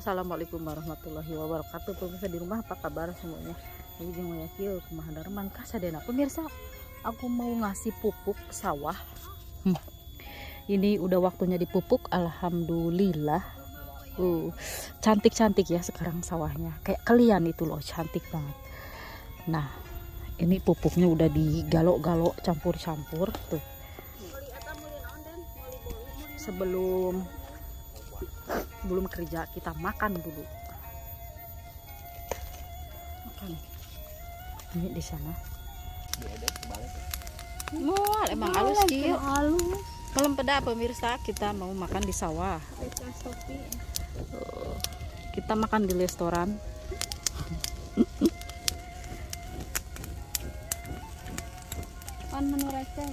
Assalamualaikum warahmatullahi wabarakatuh. Pemirsa di rumah apa kabar semuanya? Ini yang yakil kumaha darman kasadena. Pemirsa aku mau ngasih pupuk sawah. Hmm. Ini udah waktunya dipupuk Alhamdulillah. Uh, Cantik-cantik ya sekarang sawahnya. Kayak kalian itu loh cantik banget. Nah ini pupuknya udah digalok-galok campur-campur tuh. Sebelum belum kerja kita makan dulu. Makan. Ini di sana. Mual emang halus sih belum peda pemirsa kita mau makan di sawah. Kita makan di restoran.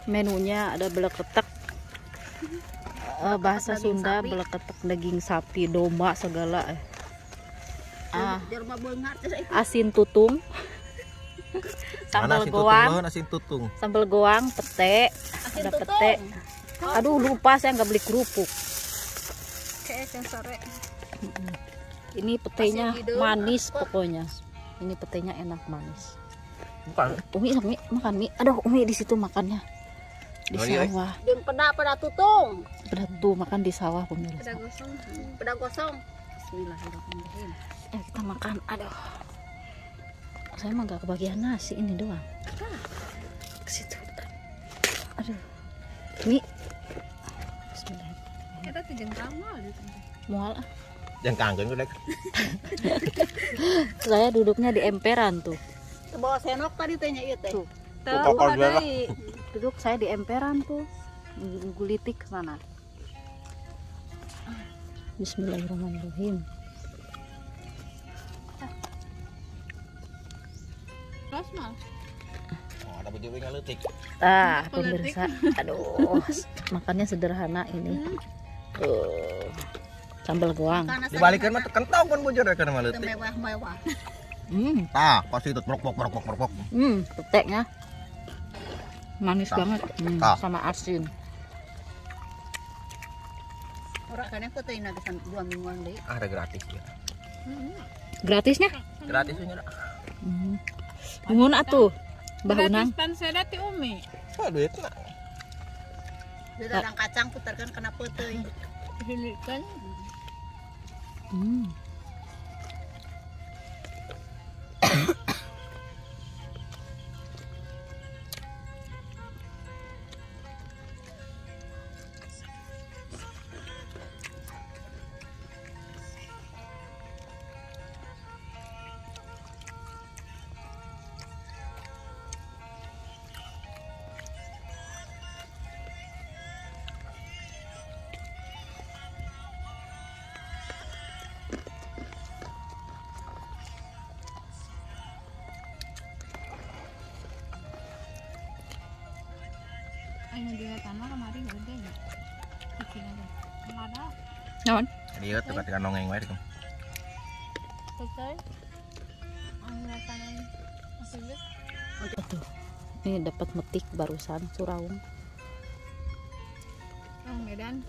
Menunya ada beleketek uh, bahasa Sunda beleketek daging sapi domba segala. Eh. ah. asin tutung. Sambal goang. asin tutung? Sambal goang pete. Asin ada pete. Aduh lupa saya nggak beli kerupuk. Ini petenya manis pokoknya. Ini petenya enak manis. Bukan umi umi makan mie aduh umi di situ makannya di Oh, iya. sawah Jeung peda peda tutung. Udah tuh makan di sawah pemirsa. Peda gosong. Peda gosong. Bismillahirrahmanirrahim. Eh kita makan. Aduh. Saya mah gak kebagian nasi ini doang. Ke situ. Aduh. Ini. Bismillah. Kita tuh jeung ramal gitu. Mual ah. yang kangen udah Saya duduknya di emperan tuh. Bawa senok tadi teh nya ieu teh. Tuh. Teu Duduk saya di emperan tuh. Gulitik ke sana. Bismillahirrahmanirrahim. Terus mah. oh, ada baju letik Ah, pemirsa. Aduh, makannya sederhana ini. Tuh. Sambal goang. Karena dibalikan mah kentong kan baju kan mah letik mewah-mewah. Hmm, tah pasti itu prok prok prok prok prok hmm, peteknya manis Tah. banget Hmm, sama asin. Ora kana ku teh nagesan dua mingguan deui. ah ada gratis ya Gratisnya? gratisnya dah Hmm. Ngun atuh, Mbah Unang. pan ti umi oh duit nak dadang kacang putarkan kena peuteuy. hilikan Hmm. Ayo dia tanah kemarin gak ada ya bikin aja nggak ada Naon? dia tuh ketika nongeng wae tanah masih Aduh. Ini dapat metik barusan suraung. oh Medan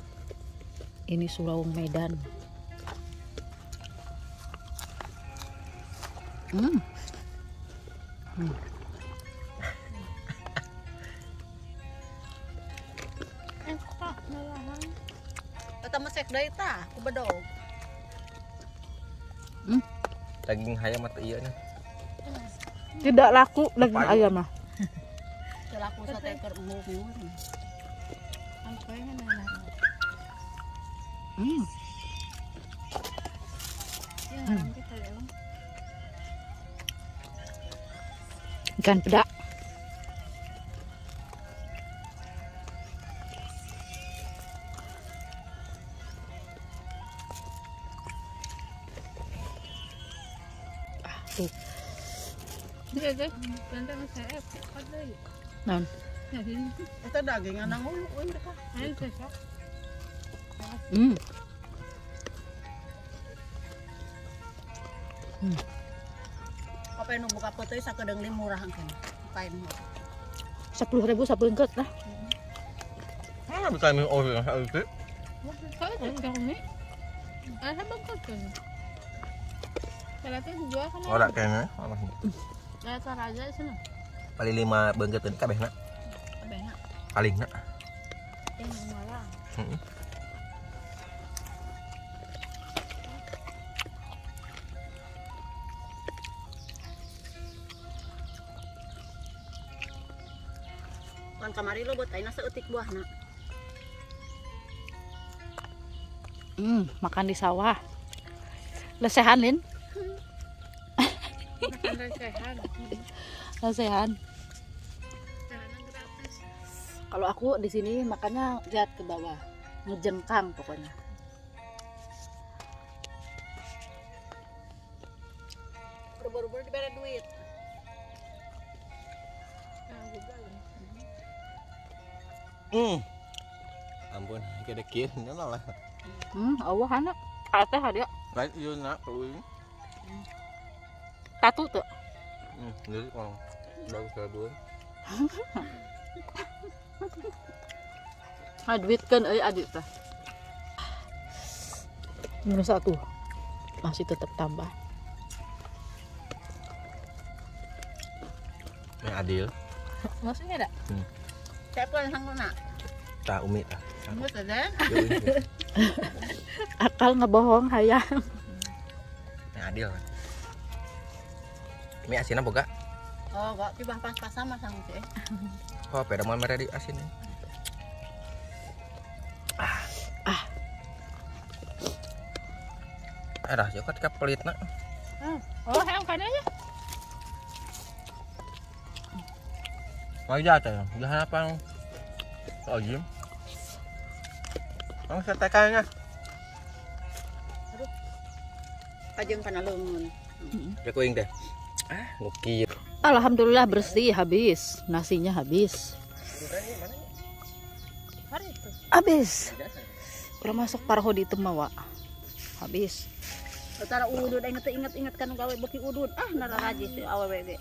Ini suraung Medan. Hmm. eh Eta mah sek deui tah ku bedog. daging hayam atau iya nih Tidak laku daging Apa ayam mah. Teu laku sate keur umum. sampai kan ada Hmm. ya ya Om. Ikan peda. Naon? Eta daging anang teh. ayo cocok Hmm. Apa nu buka peuteuy sakedeung lim murah kan. Kain mah. Sepuluh ribu sabungket lah. ah bisa minum oh itu Kau cocok umi ada bagus kan Ternyata dijual kan ora kayaknya alah. Lihat raja di sana. paling lima beungkeut teh kabeh nak Kabehna. paling nak Eh, malah. Heeh. Kan kamari lo buat aina seutik buahna. Hmm, makan di sawah. Lesehan, Lin. Lesehan. Kalau aku di sini makannya lihat ke bawah, ngejengkang pokoknya. Berubur-ubur diberi duit. Nah, hmm. Ampun kede kieu nya lah. Hmm, awah anak. Ate hadia lain ieu nak. Euy tatu tuh. hmm jadi kalau bagus kabur Ah, duit kan euy adik teh. Minus satu. Masih tetap tambah. yang adil Maksudnya ada? Siapa yang sang nak? tak umi Kamu saja. Yeuy, Akal ngebohong hayang. yang adil kan ini asinnya boga Oh, gak tiba pas-pas sama sang sih. oh peda mau merah di asin ah Ah. ada jokat ka pelit nak Oh, yang kan aja. mau jatuh jalan apa oh jim Ang sa tekanya. Kajeng kana leungeun. Ya kuing deh. Ah, ngukir. Alhamdulillah bersih habis. Nasinya habis. Habis. Udah masuk parho di temawa. Habis. Utara udud inget inget inget kan gawe beki udud. Ah nararaji si awewe.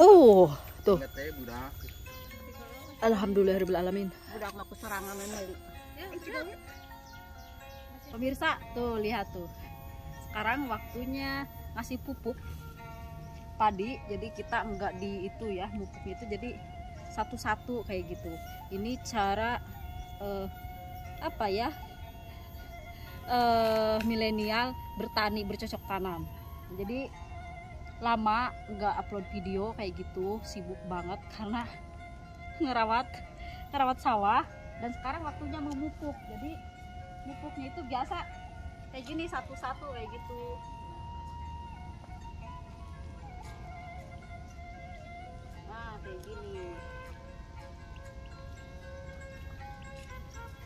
Oh, tuh. Ingat teh budak. Alhamdulillah alamin. Budak mah kuserangan meuli. Pemirsa, tuh lihat tuh. Sekarang waktunya ngasih pupuk padi. Jadi kita enggak di itu ya, pupuknya itu jadi satu-satu kayak gitu. Ini cara eh, apa ya? eh milenial bertani bercocok tanam. Jadi lama nggak upload video kayak gitu, sibuk banget karena ngerawat ngerawat sawah dan sekarang waktunya memupuk. Jadi pupuknya itu biasa kayak gini satu-satu kayak gitu kayak gini.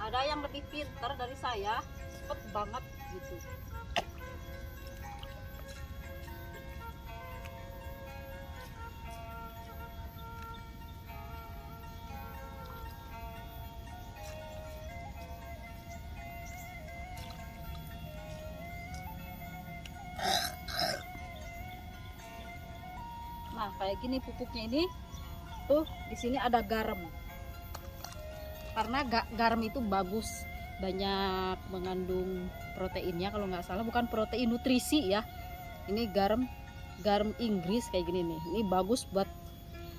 Ada yang lebih pintar dari saya cepet banget gitu. Nah, kayak gini pupuknya ini tuh di sini ada garam. Karena ga- garam itu bagus, banyak mengandung proteinnya kalau nggak salah bukan protein nutrisi ya. Ini garam garam Inggris kayak gini nih. Ini bagus buat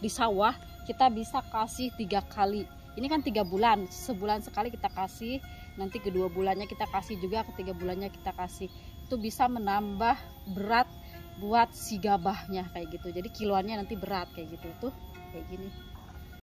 di sawah kita bisa kasih tiga kali. Ini kan tiga bulan, sebulan sekali kita kasih. Nanti kedua bulannya kita kasih juga, ketiga bulannya kita kasih. Itu bisa menambah berat buat si gabahnya kayak gitu jadi kiloannya nanti berat kayak gitu tuh kayak gini